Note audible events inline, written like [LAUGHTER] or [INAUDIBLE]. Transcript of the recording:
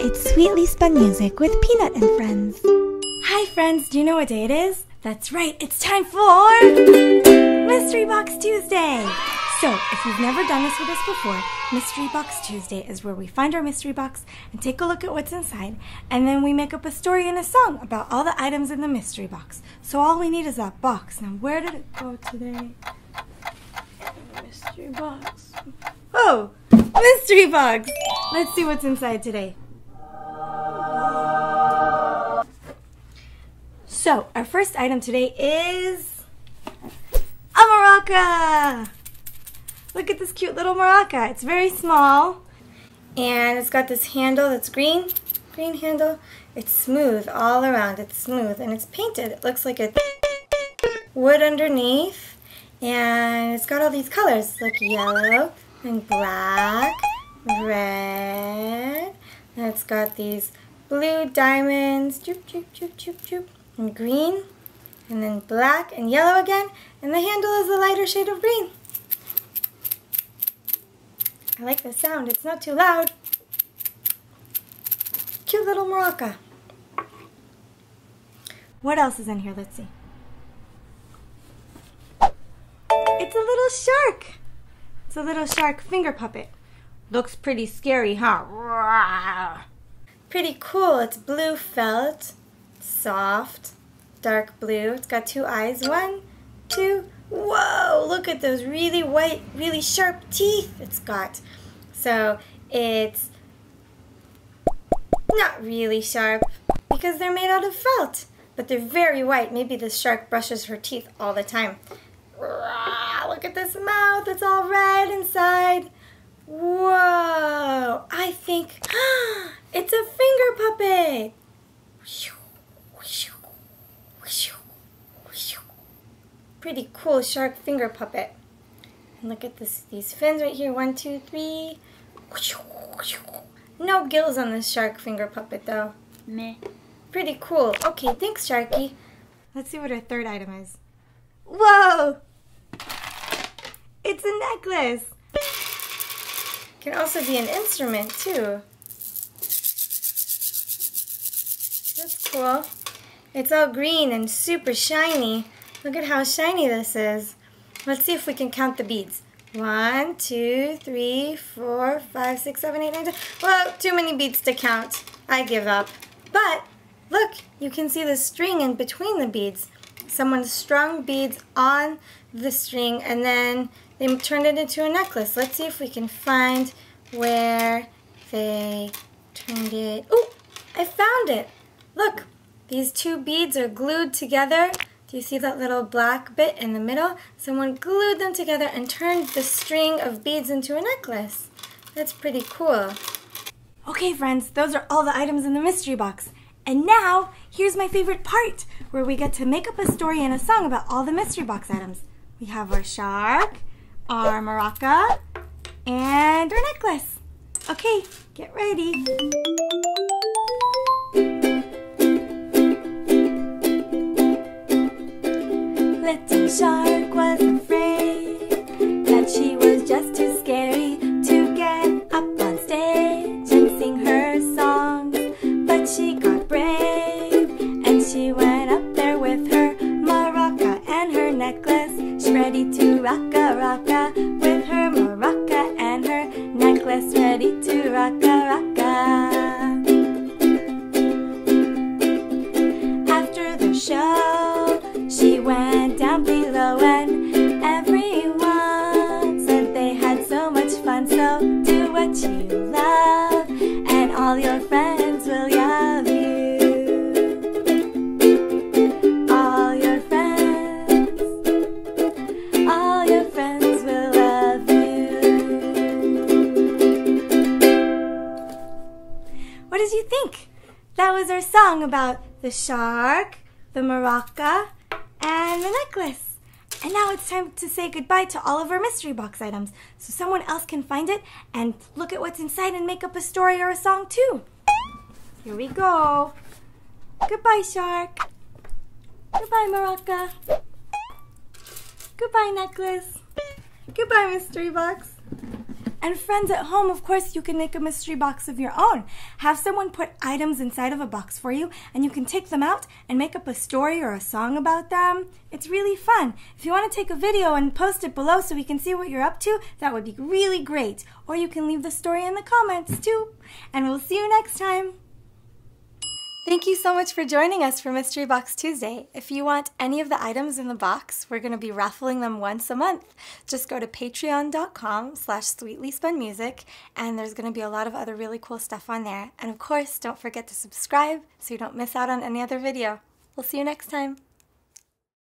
It's Sweetly Spun Music with Peanut and Friends. Hi, friends. Do you know what day it is? That's right. It's time for Mystery Box Tuesday. So, if you've never done this with us before, Mystery Box Tuesday is where we find our mystery box and take a look at what's inside, and then we make up a story and a song about all the items in the mystery box. So, all we need is that box. Now, where did it go today? Mystery box. Oh, mystery box. Let's see what's inside today. So, our first item today is a maraca. Look at this cute little maraca. It's very small and it's got this handle that's green, green handle. It's smooth all around. It's smooth and it's painted. It looks like a wood underneath and it's got all these colors like yellow and black, red, and it's got these blue diamonds, and green, and then black and yellow again, and the handle is a lighter shade of green. I like the sound, it's not too loud. Cute little maraca. What else is in here? Let's see. It's a little shark. It's a little shark finger puppet. Looks pretty scary, huh? Pretty cool. It's blue felt, soft, dark blue. It's got two eyes. One, two. Whoa, look at those really white, really sharp teeth it's got. So it's not really sharp because they're made out of felt, but they're very white. Maybe the shark brushes her teeth all the time. Look at this mouth, it's all red inside. Whoa, I think [GASPS] it's a finger puppet. Pretty cool shark finger puppet. And look at this, these fins right here. One, two, three. No gills on this shark finger puppet though. Meh. Pretty cool. Okay, thanks, Sharky. Let's see what our third item is. Whoa! It's a necklace. Can also be an instrument too. That's cool. It's all green and super shiny. Look at how shiny this is. Let's see if we can count the beads. One, two, three, four, five, six, seven, eight, nine, ten. Well, too many beads to count. I give up. But look, you can see the string in between the beads. Someone strung beads on the string and then they turned it into a necklace. Let's see if we can find where they turned it. Oh, I found it. Look, these two beads are glued together do you see that little black bit in the middle? Someone glued them together and turned the string of beads into a necklace. That's pretty cool. Okay, friends, those are all the items in the mystery box. And now, here's my favorite part, where we get to make up a story and a song about all the mystery box items. We have our shark, our maraca, and our necklace. Okay, get ready. Little shark was afraid that she was just too scary to get up on stage and sing her songs. But she got brave and she went up there with her maraca and her necklace. She's ready to rocka rocka with her maraca and her necklace, ready to rocka rocka. After the show, What you love and all your friends will love you. All your friends, all your friends will love you. What did you think? That was our song about the shark, the maraca, and the necklace. And now it's time to say goodbye to all of our mystery box items so someone else can find it and look at what's inside and make up a story or a song too. Here we go. Goodbye, shark. Goodbye, maraca. Goodbye, necklace. Goodbye, mystery box. And friends at home, of course, you can make a mystery box of your own. Have someone put items inside of a box for you, and you can take them out and make up a story or a song about them. It's really fun. If you want to take a video and post it below so we can see what you're up to, that would be really great. Or you can leave the story in the comments too. And we'll see you next time. Thank you so much for joining us for Mystery Box Tuesday. If you want any of the items in the box, we're going to be raffling them once a month. Just go to patreon.com slash sweetlyspunmusic and there's going to be a lot of other really cool stuff on there. And of course, don't forget to subscribe so you don't miss out on any other video. We'll see you next time.